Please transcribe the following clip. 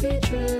be true.